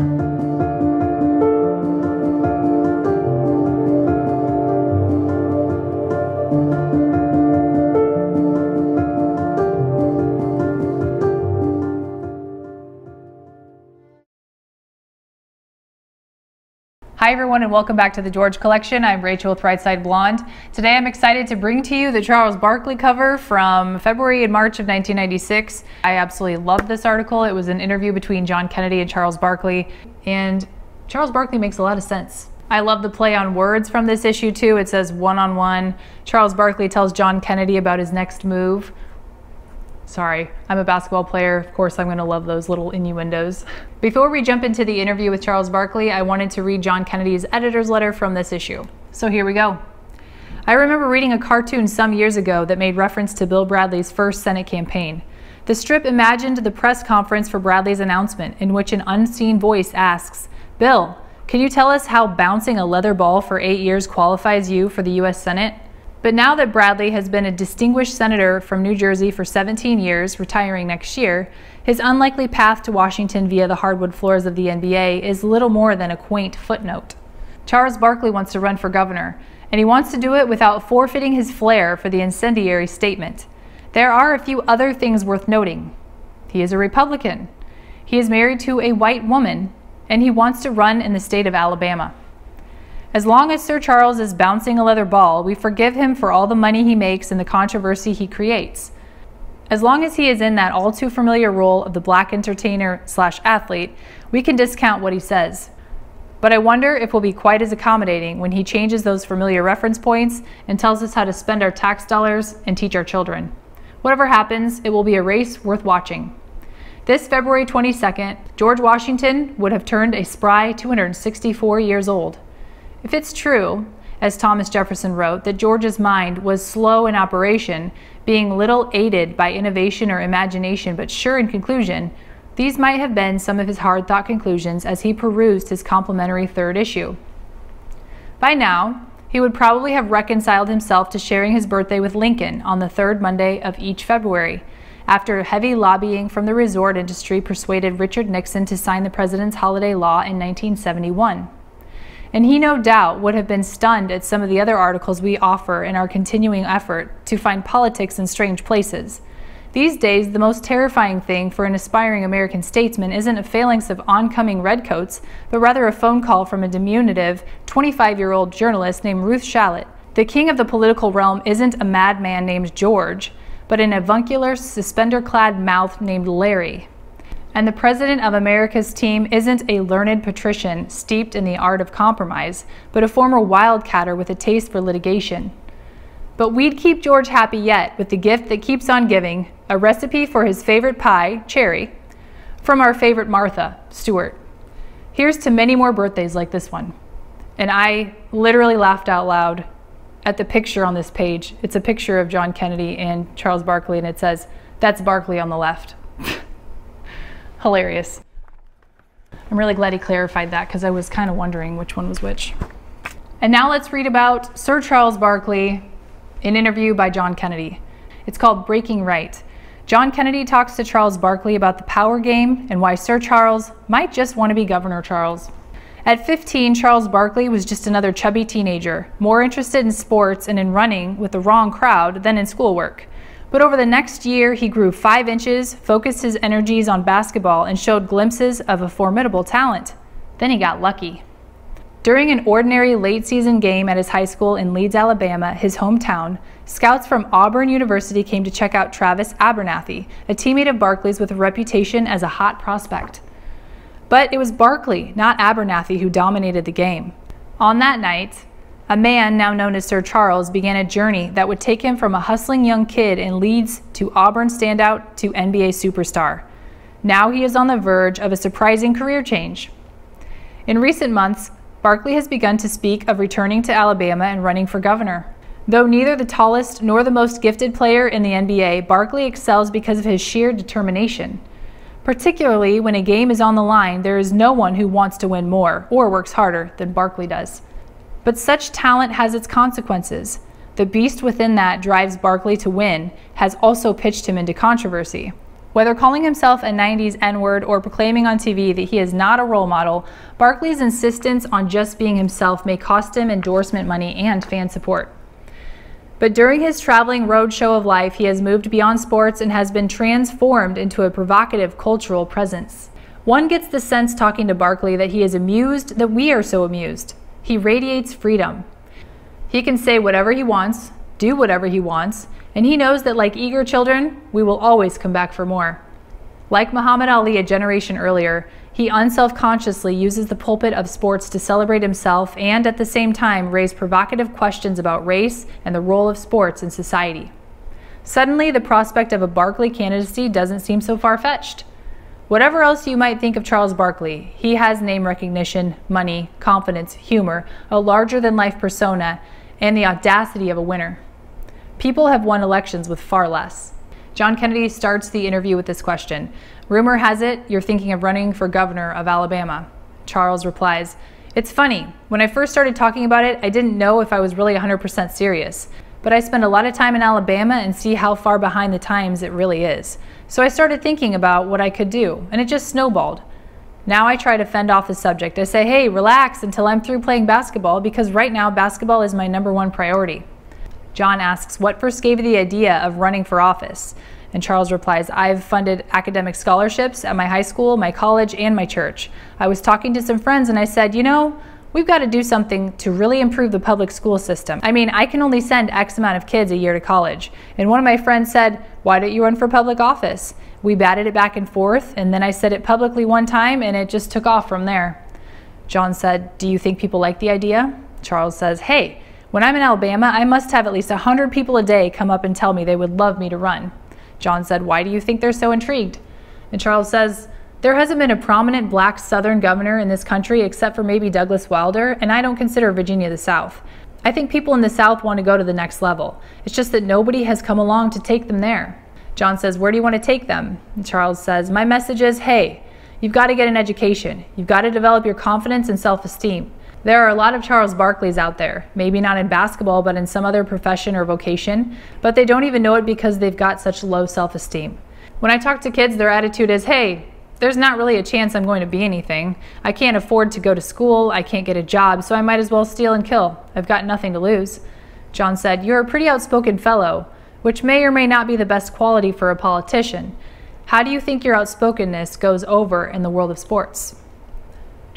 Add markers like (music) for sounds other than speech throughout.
Música everyone and welcome back to the George Collection. I'm Rachel with Writeside Blonde. Today I'm excited to bring to you the Charles Barkley cover from February and March of 1996. I absolutely love this article. It was an interview between John Kennedy and Charles Barkley and Charles Barkley makes a lot of sense. I love the play on words from this issue too. It says one-on-one. -on -one. Charles Barkley tells John Kennedy about his next move. Sorry, I'm a basketball player. Of course, I'm going to love those little innuendos. Before we jump into the interview with Charles Barkley, I wanted to read John Kennedy's editor's letter from this issue. So here we go. I remember reading a cartoon some years ago that made reference to Bill Bradley's first Senate campaign. The strip imagined the press conference for Bradley's announcement, in which an unseen voice asks, Bill, can you tell us how bouncing a leather ball for eight years qualifies you for the U.S. Senate? But now that Bradley has been a distinguished senator from New Jersey for 17 years, retiring next year, his unlikely path to Washington via the hardwood floors of the NBA is little more than a quaint footnote. Charles Barkley wants to run for governor, and he wants to do it without forfeiting his flair for the incendiary statement. There are a few other things worth noting. He is a Republican. He is married to a white woman, and he wants to run in the state of Alabama. As long as Sir Charles is bouncing a leather ball, we forgive him for all the money he makes and the controversy he creates. As long as he is in that all too familiar role of the black entertainer slash athlete, we can discount what he says. But I wonder if we'll be quite as accommodating when he changes those familiar reference points and tells us how to spend our tax dollars and teach our children. Whatever happens, it will be a race worth watching. This February 22nd, George Washington would have turned a spry 264 years old. If it's true, as Thomas Jefferson wrote, that George's mind was slow in operation, being little aided by innovation or imagination, but sure in conclusion, these might have been some of his hard thought conclusions as he perused his complimentary third issue. By now, he would probably have reconciled himself to sharing his birthday with Lincoln on the third Monday of each February, after heavy lobbying from the resort industry persuaded Richard Nixon to sign the president's holiday law in 1971 and he no doubt would have been stunned at some of the other articles we offer in our continuing effort to find politics in strange places. These days, the most terrifying thing for an aspiring American statesman isn't a phalanx of oncoming redcoats, but rather a phone call from a diminutive 25 year old journalist named Ruth Shalit. The king of the political realm isn't a madman named George, but an avuncular, suspender clad mouth named Larry. And the president of America's team isn't a learned patrician steeped in the art of compromise, but a former wildcatter with a taste for litigation. But we'd keep George happy yet with the gift that keeps on giving a recipe for his favorite pie, cherry, from our favorite Martha, Stewart. Here's to many more birthdays like this one. And I literally laughed out loud at the picture on this page. It's a picture of John Kennedy and Charles Barkley, and it says, That's Barkley on the left (laughs) hilarious. I'm really glad he clarified that because I was kind of wondering which one was which. And now let's read about Sir Charles Barkley, an interview by John Kennedy. It's called Breaking Right. John Kennedy talks to Charles Barkley about the power game and why Sir Charles might just want to be Governor Charles. At 15, Charles Barkley was just another chubby teenager, more interested in sports and in running with the wrong crowd than in schoolwork. But over the next year, he grew five inches, focused his energies on basketball, and showed glimpses of a formidable talent. Then he got lucky. During an ordinary late season game at his high school in Leeds, Alabama, his hometown, scouts from Auburn University came to check out Travis Abernathy, a teammate of Barkley's with a reputation as a hot prospect. But it was Barkley, not Abernathy, who dominated the game. On that night, a man now known as Sir Charles began a journey that would take him from a hustling young kid in Leeds to Auburn standout to NBA superstar. Now he is on the verge of a surprising career change. In recent months, Barkley has begun to speak of returning to Alabama and running for governor. Though neither the tallest nor the most gifted player in the NBA, Barkley excels because of his sheer determination. Particularly when a game is on the line, there is no one who wants to win more or works harder than Barkley does. But such talent has its consequences. The beast within that drives Barkley to win has also pitched him into controversy. Whether calling himself a 90s N word or proclaiming on TV that he is not a role model, Barkley's insistence on just being himself may cost him endorsement money and fan support. But during his traveling roadshow of life, he has moved beyond sports and has been transformed into a provocative cultural presence. One gets the sense talking to Barkley that he is amused that we are so amused. He radiates freedom. He can say whatever he wants, do whatever he wants, and he knows that, like eager children, we will always come back for more. Like Muhammad Ali a generation earlier, he unself-consciously uses the pulpit of sports to celebrate himself and at the same time raise provocative questions about race and the role of sports in society. Suddenly, the prospect of a Barkley candidacy doesn't seem so far-fetched. Whatever else you might think of Charles Barkley, he has name recognition, money, confidence, humor, a larger-than-life persona, and the audacity of a winner. People have won elections with far less. John Kennedy starts the interview with this question Rumor has it you're thinking of running for governor of Alabama. Charles replies, It's funny. When I first started talking about it, I didn't know if I was really 100% serious. But I spend a lot of time in Alabama and see how far behind the times it really is. So I started thinking about what I could do, and it just snowballed. Now I try to fend off the subject. I say, hey, relax until I'm through playing basketball because right now basketball is my number one priority. John asks, What first gave you the idea of running for office? And Charles replies, I've funded academic scholarships at my high school, my college, and my church. I was talking to some friends and I said, You know, we've got to do something to really improve the public school system. I mean, I can only send X amount of kids a year to college. And one of my friends said, Why don't you run for public office? We batted it back and forth, and then I said it publicly one time, and it just took off from there. John said, Do you think people like the idea? Charles says, Hey, when I'm in Alabama, I must have at least 100 people a day come up and tell me they would love me to run. John said, Why do you think they're so intrigued? And Charles says, There hasn't been a prominent black Southern governor in this country except for maybe Douglas Wilder, and I don't consider Virginia the South. I think people in the South want to go to the next level. It's just that nobody has come along to take them there. John says, Where do you want to take them? And Charles says, My message is, hey, you've got to get an education. You've got to develop your confidence and self esteem. There are a lot of Charles Barkleys out there, maybe not in basketball, but in some other profession or vocation, but they don't even know it because they've got such low self esteem. When I talk to kids, their attitude is, hey, there's not really a chance I'm going to be anything. I can't afford to go to school, I can't get a job, so I might as well steal and kill. I've got nothing to lose. John said, You're a pretty outspoken fellow, which may or may not be the best quality for a politician. How do you think your outspokenness goes over in the world of sports?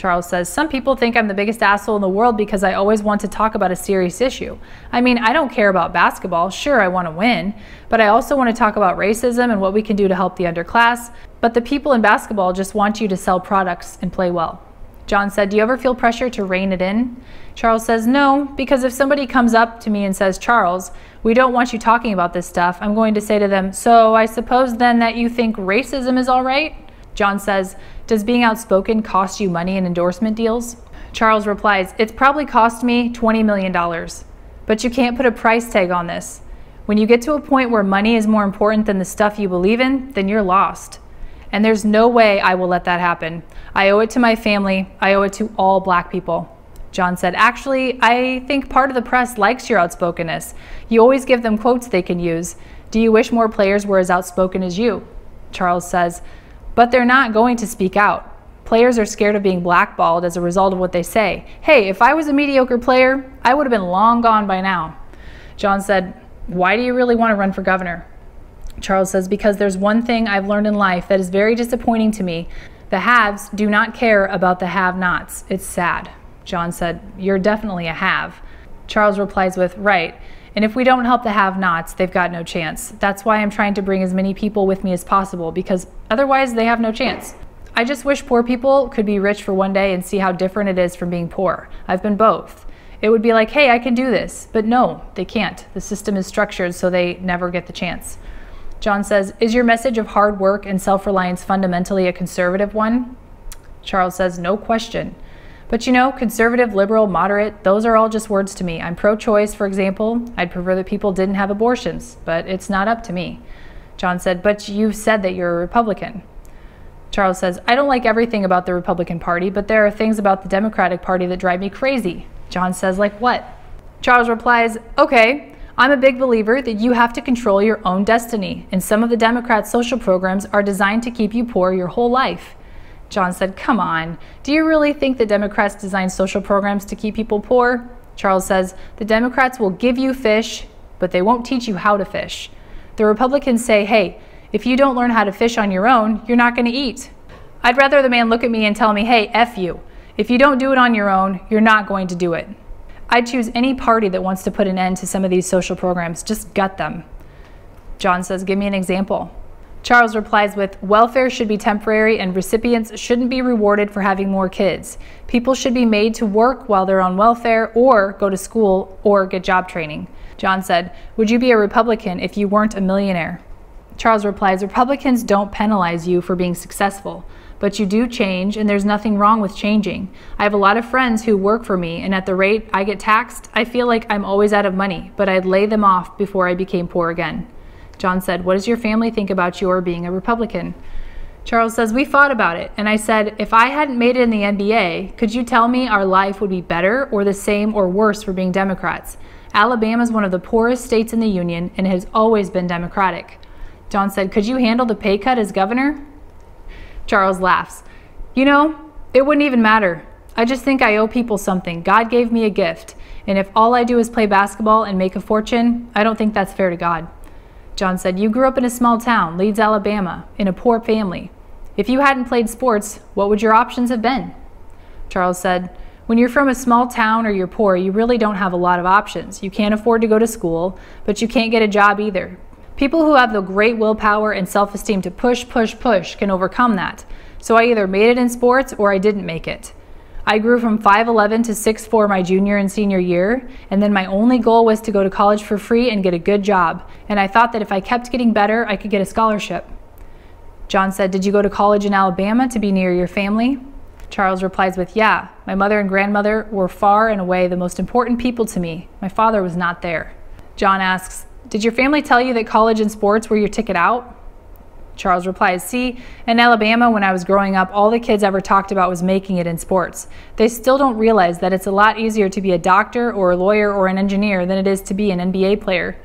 Charles says, Some people think I'm the biggest asshole in the world because I always want to talk about a serious issue. I mean, I don't care about basketball. Sure, I want to win, but I also want to talk about racism and what we can do to help the underclass. But the people in basketball just want you to sell products and play well. John said, Do you ever feel pressure to rein it in? Charles says, No, because if somebody comes up to me and says, Charles, we don't want you talking about this stuff, I'm going to say to them, So I suppose then that you think racism is all right? John says, Does being outspoken cost you money in endorsement deals? Charles replies, It's probably cost me $20 million. But you can't put a price tag on this. When you get to a point where money is more important than the stuff you believe in, then you're lost. And there's no way I will let that happen. I owe it to my family. I owe it to all black people. John said, Actually, I think part of the press likes your outspokenness. You always give them quotes they can use. Do you wish more players were as outspoken as you? Charles says, but they're not going to speak out. Players are scared of being blackballed as a result of what they say. Hey, if I was a mediocre player, I would have been long gone by now. John said, Why do you really want to run for governor? Charles says, Because there's one thing I've learned in life that is very disappointing to me. The haves do not care about the have nots. It's sad. John said, You're definitely a have. Charles replies with, Right. And if we don't help the have nots, they've got no chance. That's why I'm trying to bring as many people with me as possible because otherwise they have no chance. I just wish poor people could be rich for one day and see how different it is from being poor. I've been both. It would be like, hey, I can do this. But no, they can't. The system is structured so they never get the chance. John says, Is your message of hard work and self reliance fundamentally a conservative one? Charles says, No question. But you know, conservative, liberal, moderate, those are all just words to me. I'm pro choice, for example. I'd prefer that people didn't have abortions, but it's not up to me. John said, But you've said that you're a Republican. Charles says, I don't like everything about the Republican Party, but there are things about the Democratic Party that drive me crazy. John says, Like what? Charles replies, Okay, I'm a big believer that you have to control your own destiny, and some of the Democrats' social programs are designed to keep you poor your whole life. John said, Come on, do you really think the Democrats design social programs to keep people poor? Charles says, The Democrats will give you fish, but they won't teach you how to fish. The Republicans say, Hey, if you don't learn how to fish on your own, you're not going to eat. I'd rather the man look at me and tell me, Hey, F you. If you don't do it on your own, you're not going to do it. I'd choose any party that wants to put an end to some of these social programs. Just gut them. John says, Give me an example. Charles replies with, Welfare should be temporary and recipients shouldn't be rewarded for having more kids. People should be made to work while they're on welfare or go to school or get job training. John said, Would you be a Republican if you weren't a millionaire? Charles replies, Republicans don't penalize you for being successful but you do change, and there's nothing wrong with changing. I have a lot of friends who work for me, and at the rate I get taxed, I feel like I'm always out of money, but I'd lay them off before I became poor again. John said, What does your family think about your being a Republican? Charles says, We fought about it, and I said, If I hadn't made it in the NBA, could you tell me our life would be better or the same or worse for being Democrats? Alabama is one of the poorest states in the Union and has always been Democratic. John said, Could you handle the pay cut as governor? Charles laughs. You know, it wouldn't even matter. I just think I owe people something. God gave me a gift. And if all I do is play basketball and make a fortune, I don't think that's fair to God. John said, You grew up in a small town, Leeds, Alabama, in a poor family. If you hadn't played sports, what would your options have been? Charles said, When you're from a small town or you're poor, you really don't have a lot of options. You can't afford to go to school, but you can't get a job either. People who have the great willpower and self esteem to push, push, push can overcome that. So I either made it in sports or I didn't make it. I grew from 5'11 to 6'4 my junior and senior year, and then my only goal was to go to college for free and get a good job. And I thought that if I kept getting better, I could get a scholarship. John said, Did you go to college in Alabama to be near your family? Charles replies with, Yeah, my mother and grandmother were far and away the most important people to me. My father was not there. John asks, did your family tell you that college and sports were your ticket out? Charles replies, See, in Alabama, when I was growing up, all the kids ever talked about was making it in sports. They still don't realize that it's a lot easier to be a doctor or a lawyer or an engineer than it is to be an NBA player.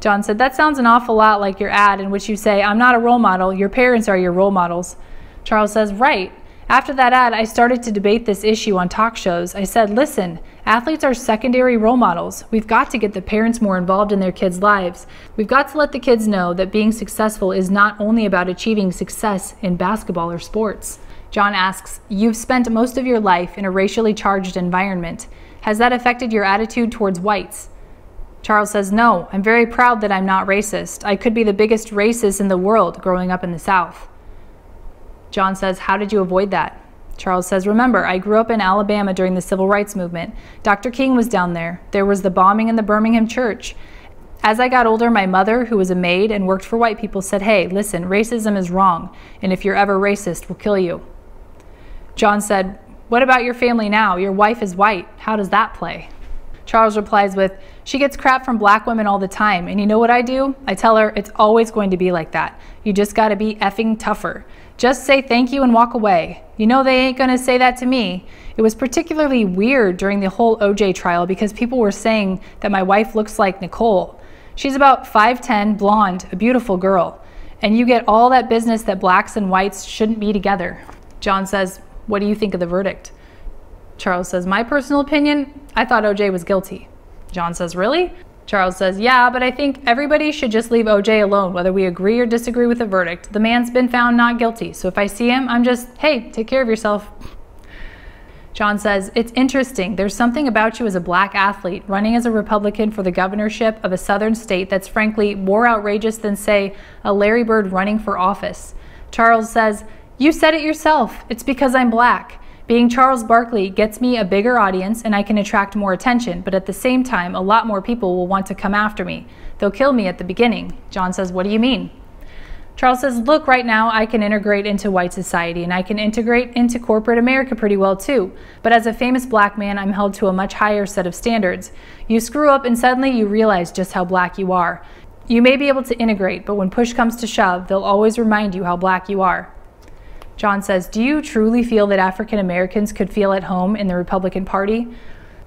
John said, That sounds an awful lot like your ad in which you say, I'm not a role model, your parents are your role models. Charles says, Right. After that ad, I started to debate this issue on talk shows. I said, listen, athletes are secondary role models. We've got to get the parents more involved in their kids' lives. We've got to let the kids know that being successful is not only about achieving success in basketball or sports. John asks, You've spent most of your life in a racially charged environment. Has that affected your attitude towards whites? Charles says, No, I'm very proud that I'm not racist. I could be the biggest racist in the world growing up in the South. John says, How did you avoid that? Charles says, Remember, I grew up in Alabama during the civil rights movement. Dr. King was down there. There was the bombing in the Birmingham church. As I got older, my mother, who was a maid and worked for white people, said, Hey, listen, racism is wrong, and if you're ever racist, we'll kill you. John said, What about your family now? Your wife is white. How does that play? Charles replies with, She gets crap from black women all the time, and you know what I do? I tell her it's always going to be like that. You just gotta be effing tougher. Just say thank you and walk away. You know they ain't going to say that to me. It was particularly weird during the whole OJ trial because people were saying that my wife looks like Nicole. She's about 5'10, blonde, a beautiful girl. And you get all that business that blacks and whites shouldn't be together. John says, What do you think of the verdict? Charles says, My personal opinion, I thought OJ was guilty. John says, Really? Charles says, Yeah, but I think everybody should just leave OJ alone, whether we agree or disagree with the verdict. The man's been found not guilty, so if I see him, I'm just, hey, take care of yourself. John says, It's interesting. There's something about you as a black athlete running as a Republican for the governorship of a southern state that's frankly more outrageous than, say, a Larry Bird running for office. Charles says, You said it yourself. It's because I'm black. Being Charles Barkley gets me a bigger audience and I can attract more attention, but at the same time, a lot more people will want to come after me. They'll kill me at the beginning. John says, What do you mean? Charles says, Look, right now I can integrate into white society and I can integrate into corporate America pretty well too. But as a famous black man, I'm held to a much higher set of standards. You screw up and suddenly you realize just how black you are. You may be able to integrate, but when push comes to shove, they'll always remind you how black you are. John says, Do you truly feel that African Americans could feel at home in the Republican Party?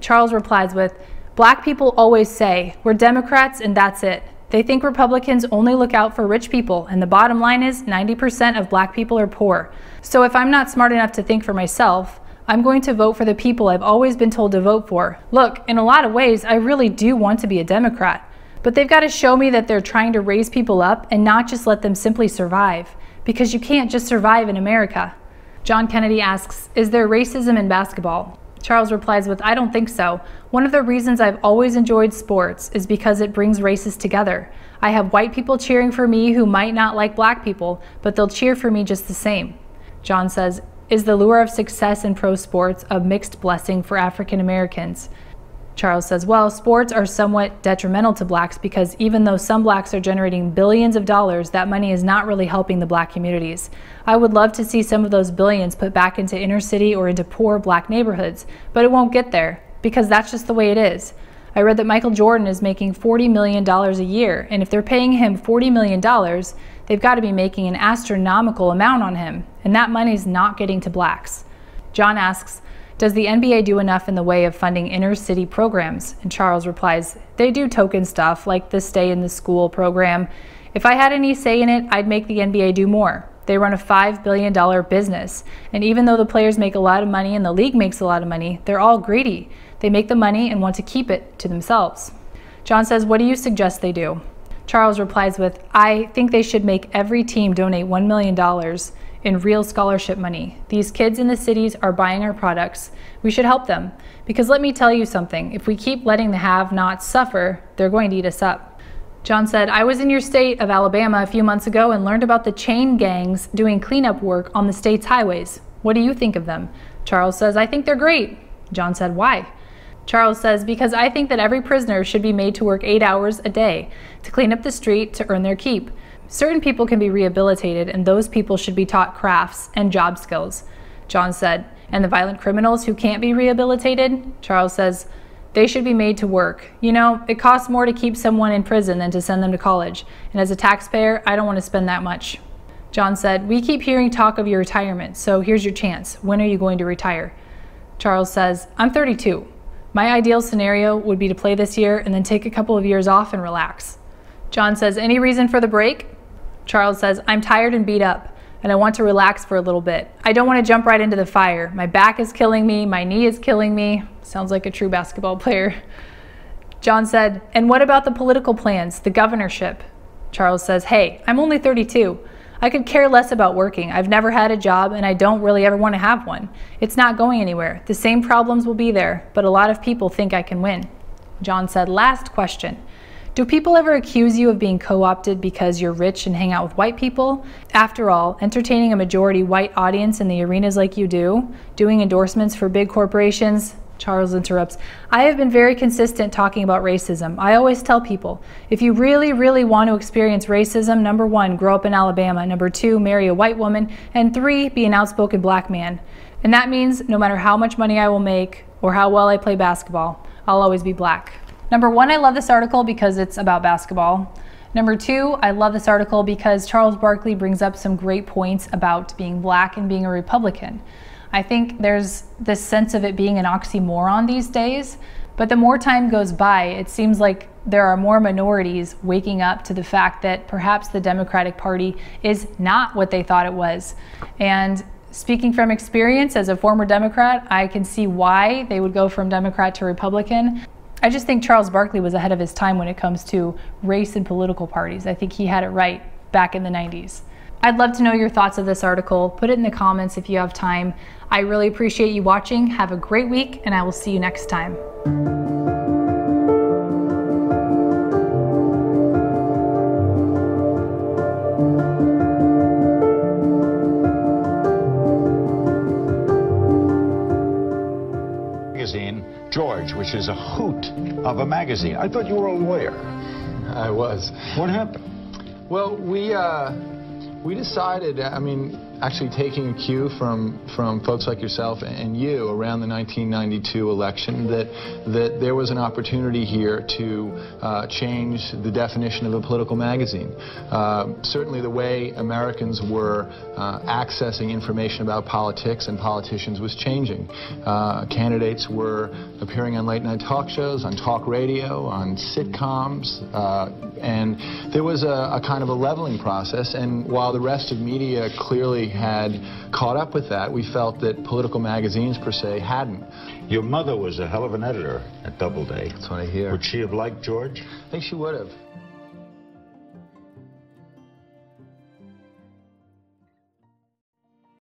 Charles replies with, Black people always say, we're Democrats and that's it. They think Republicans only look out for rich people, and the bottom line is 90% of black people are poor. So if I'm not smart enough to think for myself, I'm going to vote for the people I've always been told to vote for. Look, in a lot of ways, I really do want to be a Democrat. But they've got to show me that they're trying to raise people up and not just let them simply survive. Because you can't just survive in America. John Kennedy asks Is there racism in basketball? Charles replies with, I don't think so. One of the reasons I've always enjoyed sports is because it brings races together. I have white people cheering for me who might not like black people, but they'll cheer for me just the same. John says, Is the lure of success in pro sports a mixed blessing for African Americans? Charles says, well, sports are somewhat detrimental to blacks because even though some blacks are generating billions of dollars, that money is not really helping the black communities. I would love to see some of those billions put back into inner city or into poor black neighborhoods, but it won't get there because that's just the way it is. I read that Michael Jordan is making $40 million a year, and if they're paying him $40 million, they've got to be making an astronomical amount on him, and that money's not getting to blacks. John asks, does the NBA do enough in the way of funding inner city programs? And Charles replies, They do token stuff like the Stay in the School program. If I had any say in it, I'd make the NBA do more. They run a $5 billion business. And even though the players make a lot of money and the league makes a lot of money, they're all greedy. They make the money and want to keep it to themselves. John says, What do you suggest they do? Charles replies with, I think they should make every team donate $1 million in real scholarship money. These kids in the cities are buying our products. We should help them. Because let me tell you something if we keep letting the have nots suffer, they're going to eat us up. John said, I was in your state of Alabama a few months ago and learned about the chain gangs doing cleanup work on the state's highways. What do you think of them? Charles says, I think they're great. John said, Why? Charles says, Because I think that every prisoner should be made to work eight hours a day to clean up the street to earn their keep. Certain people can be rehabilitated, and those people should be taught crafts and job skills, John said. And the violent criminals who can't be rehabilitated, Charles says, they should be made to work. You know, it costs more to keep someone in prison than to send them to college. And as a taxpayer, I don't want to spend that much. John said, We keep hearing talk of your retirement, so here's your chance. When are you going to retire? Charles says, I'm 32. My ideal scenario would be to play this year and then take a couple of years off and relax. John says, Any reason for the break? Charles says, I'm tired and beat up, and I want to relax for a little bit. I don't want to jump right into the fire. My back is killing me, my knee is killing me. Sounds like a true basketball (laughs) player. John said, And what about the political plans, the governorship? Charles says, Hey, I'm only 32. I could care less about working. I've never had a job and I don't really ever want to have one. It's not going anywhere. The same problems will be there, but a lot of people think I can win. John said, Last question. Do people ever accuse you of being co opted because you're rich and hang out with white people? After all, entertaining a majority white audience in the arenas like you do, doing endorsements for big corporations, Charles interrupts. I have been very consistent talking about racism. I always tell people if you really, really want to experience racism, number one, grow up in Alabama. Number two, marry a white woman. And three, be an outspoken black man. And that means no matter how much money I will make or how well I play basketball, I'll always be black. Number one, I love this article because it's about basketball. Number two, I love this article because Charles Barkley brings up some great points about being black and being a Republican. I think there's this sense of it being an oxymoron these days, but the more time goes by, it seems like there are more minorities waking up to the fact that perhaps the Democratic Party is not what they thought it was. And speaking from experience as a former Democrat, I can see why they would go from Democrat to Republican. I just think Charles Barkley was ahead of his time when it comes to race and political parties. I think he had it right back in the 90s. I'd love to know your thoughts of this article. Put it in the comments if you have time. I really appreciate you watching. Have a great week, and I will see you next time. George, which is a hoot of a magazine. I thought you were a lawyer. I was. What happened? Well, we uh, we decided. I mean, actually taking a cue from, from folks like yourself and you around the 1992 election that, that there was an opportunity here to uh, change the definition of a political magazine. Uh, certainly the way Americans were uh, accessing information about politics and politicians was changing. Uh, candidates were appearing on late night talk shows, on talk radio, on sitcoms, uh, and there was a, a kind of a leveling process. And while the rest of media clearly had caught up with that, we felt that political magazines per se hadn't. Your mother was a hell of an editor at Doubleday. That's what I hear. Would she have liked George? I think she would have.